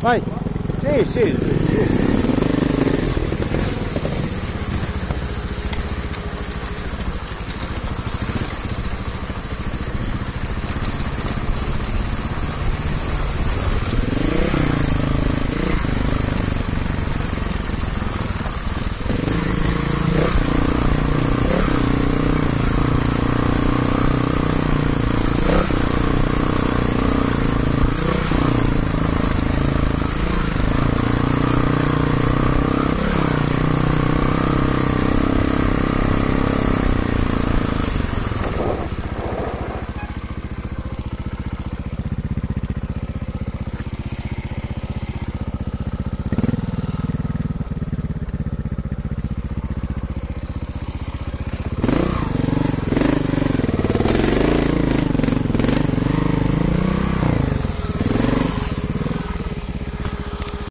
Vai. Sì, sì, sì.